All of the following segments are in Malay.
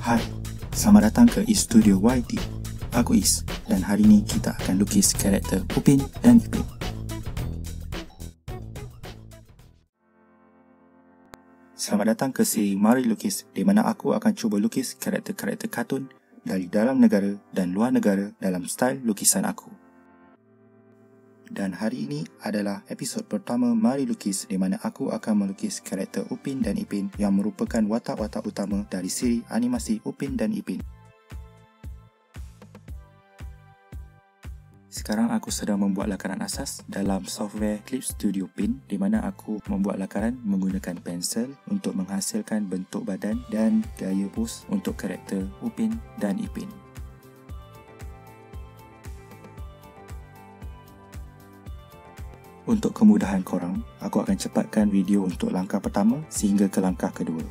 Hai, selamat datang ke Is Studio YT. Aku Is dan hari ini kita akan lukis karakter Upin dan Ipin. Selamat datang ke siri Mari Lukis di mana aku akan cuba lukis karakter-karakter kartun dari dalam negara dan luar negara dalam style lukisan aku. Dan hari ini adalah episod pertama Mari Lukis di mana aku akan melukis karakter Upin dan Ipin yang merupakan watak-watak utama dari siri animasi Upin dan Ipin. Sekarang aku sedang membuat lakaran asas dalam software Clip Studio Pin di mana aku membuat lakaran menggunakan pensel untuk menghasilkan bentuk badan dan gaya pose untuk karakter Upin dan Ipin. Untuk kemudahan korang, aku akan cepatkan video untuk langkah pertama sehingga ke langkah kedua.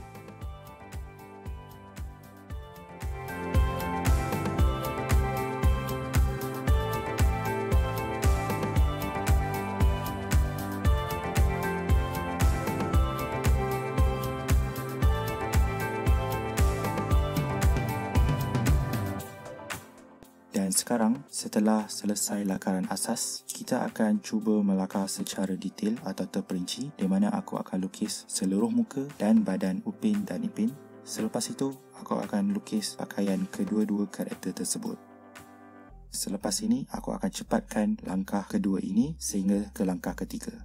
Sekarang, setelah selesai lakaran asas, kita akan cuba melakar secara detail atau terperinci di mana aku akan lukis seluruh muka dan badan Upin dan Ipin. Selepas itu, aku akan lukis pakaian kedua-dua karakter tersebut. Selepas ini, aku akan cepatkan langkah kedua ini sehingga ke langkah ketiga.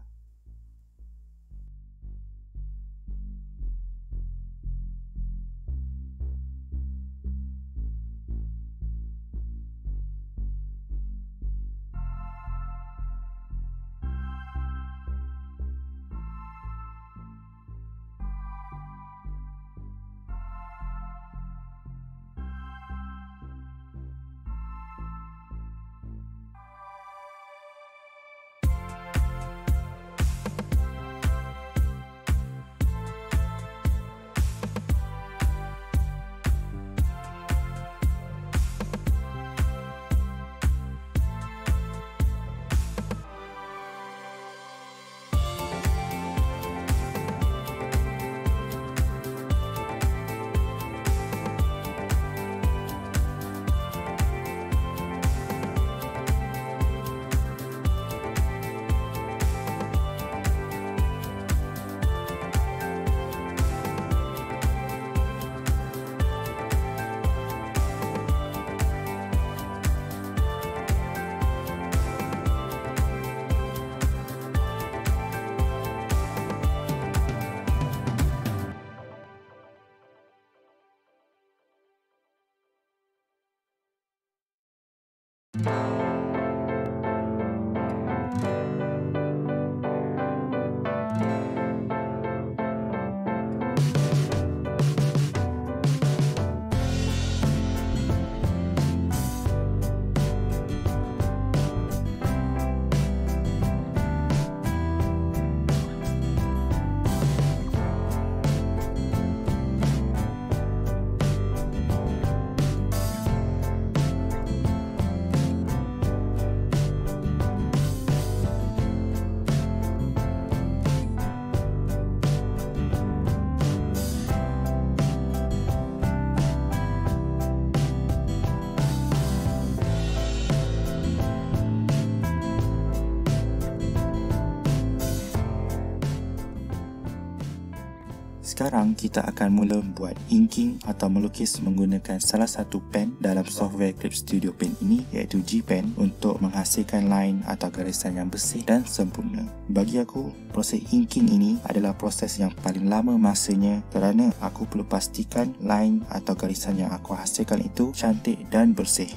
Sekarang kita akan mula buat inking atau melukis menggunakan salah satu pen dalam software Clip Studio Pen ini iaitu G-Pen untuk menghasilkan line atau garisan yang bersih dan sempurna. Bagi aku, proses inking ini adalah proses yang paling lama masanya kerana aku perlu pastikan line atau garisan yang aku hasilkan itu cantik dan bersih.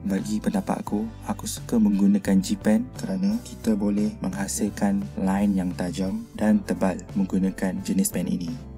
Bagi pendapat aku, aku suka menggunakan G-Pen kerana kita boleh menghasilkan line yang tajam dan tebal menggunakan jenis pen ini.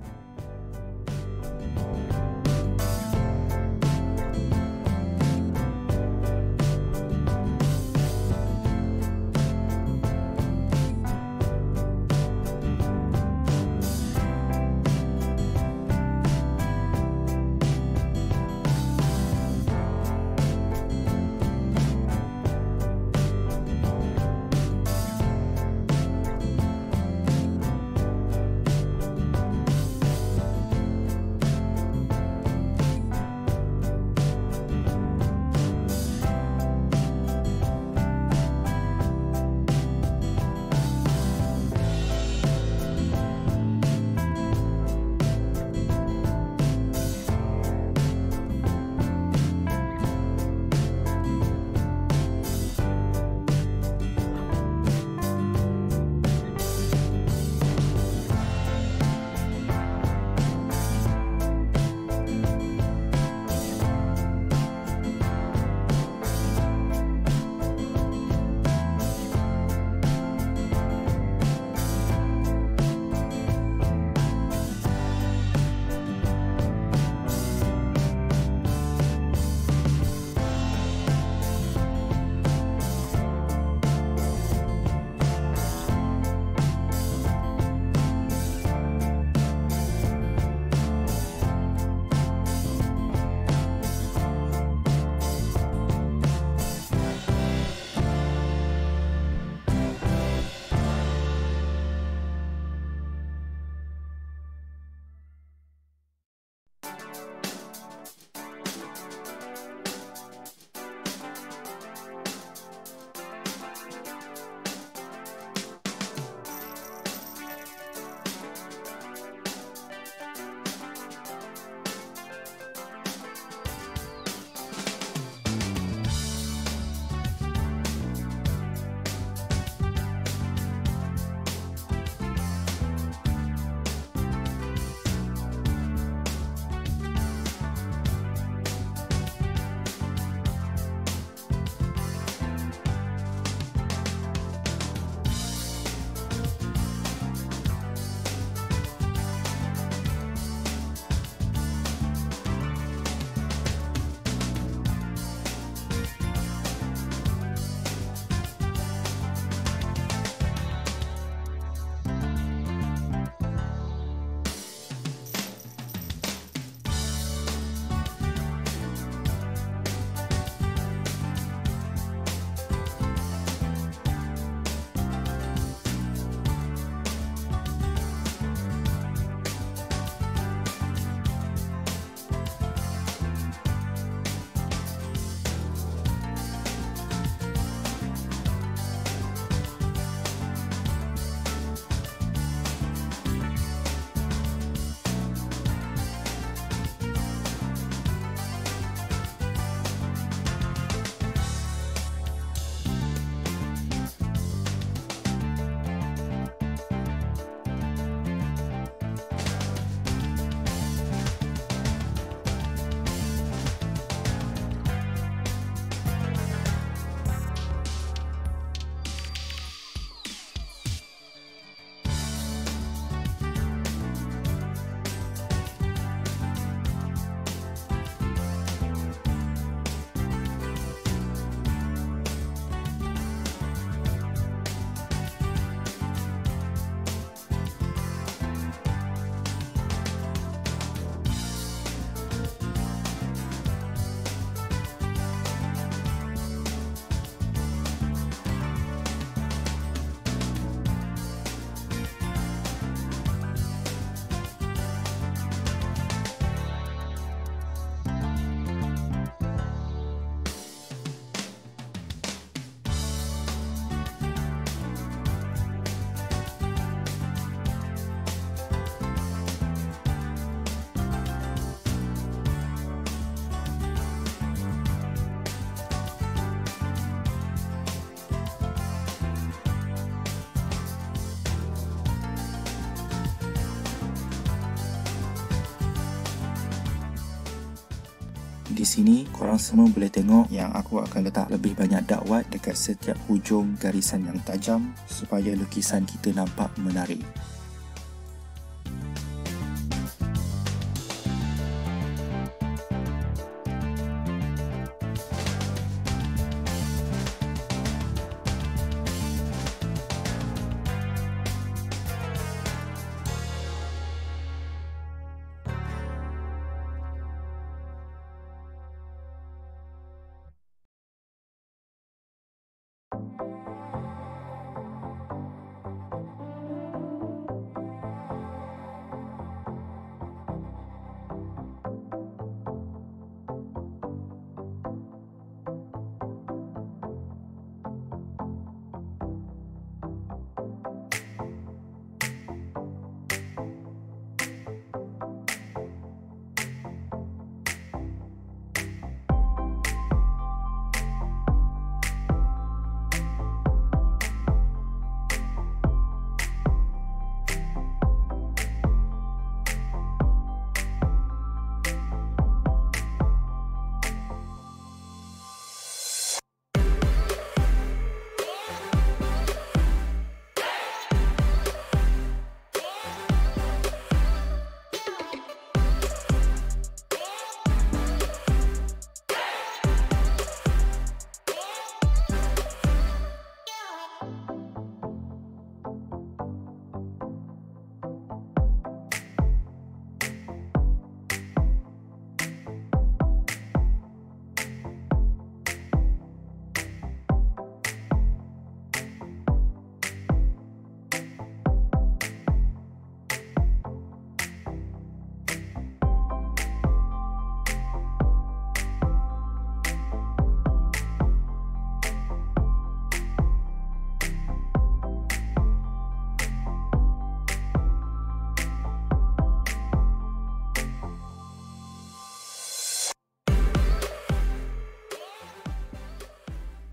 Sini korang semua boleh tengok yang aku akan letak lebih banyak dakwat dekat setiap hujung garisan yang tajam supaya lukisan kita nampak menarik.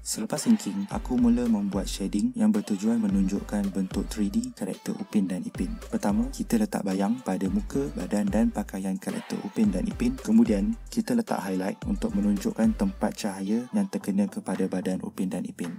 Selepas inking, aku mula membuat shading yang bertujuan menunjukkan bentuk 3D karakter Upin dan Ipin. Pertama, kita letak bayang pada muka, badan dan pakaian karakter Upin dan Ipin. Kemudian, kita letak highlight untuk menunjukkan tempat cahaya yang terkena kepada badan Upin dan Ipin.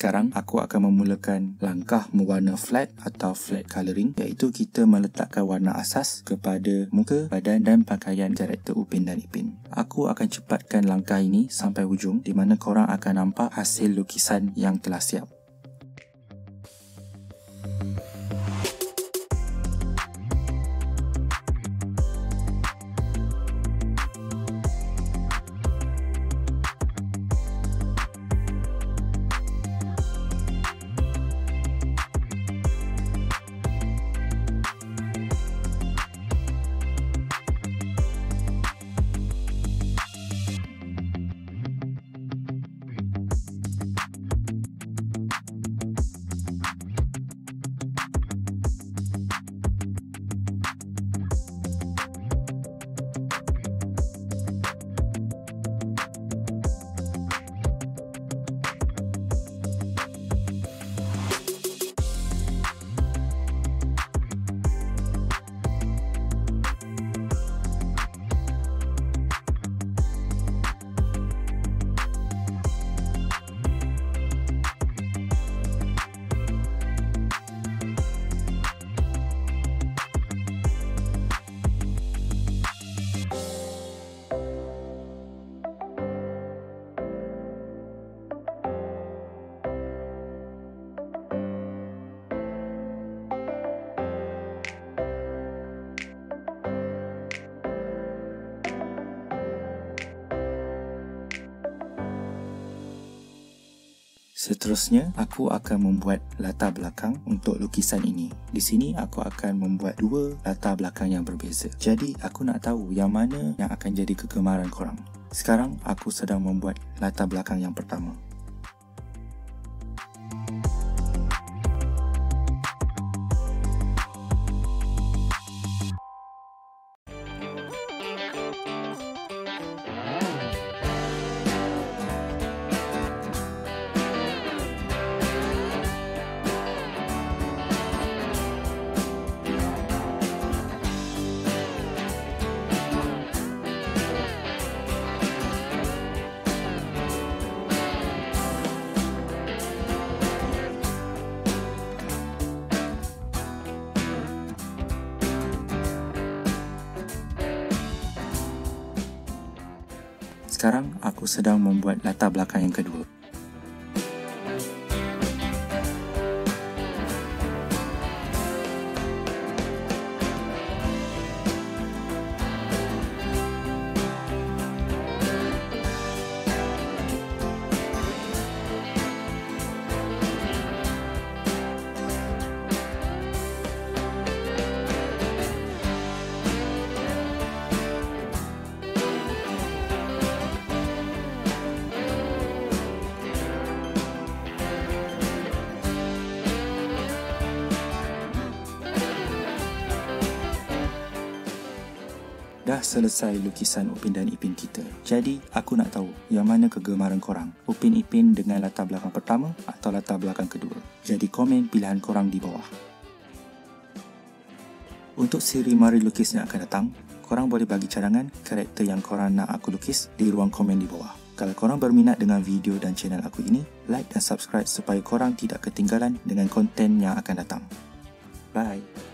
Sekarang aku akan memulakan langkah mewarna flat atau flat coloring iaitu kita meletakkan warna asas kepada muka, badan dan pakaian karakter Upin dan Ipin. Aku akan cepatkan langkah ini sampai hujung di mana korang akan nampak hasil lukisan yang telah siap. Seterusnya, aku akan membuat latar belakang untuk lukisan ini. Di sini, aku akan membuat dua latar belakang yang berbeza. Jadi, aku nak tahu yang mana yang akan jadi kegemaran korang. Sekarang, aku sedang membuat latar belakang yang pertama. Aku sedang membuat latar belakang yang kedua. Dah selesai lukisan Upin dan Ipin kita. Jadi, aku nak tahu yang mana kegemaran korang. Upin Ipin dengan latar belakang pertama atau latar belakang kedua. Jadi, komen pilihan korang di bawah. Untuk siri mari lukis yang akan datang, korang boleh bagi cadangan karakter yang korang nak aku lukis di ruang komen di bawah. Kalau korang berminat dengan video dan channel aku ini, like dan subscribe supaya korang tidak ketinggalan dengan konten yang akan datang. Bye!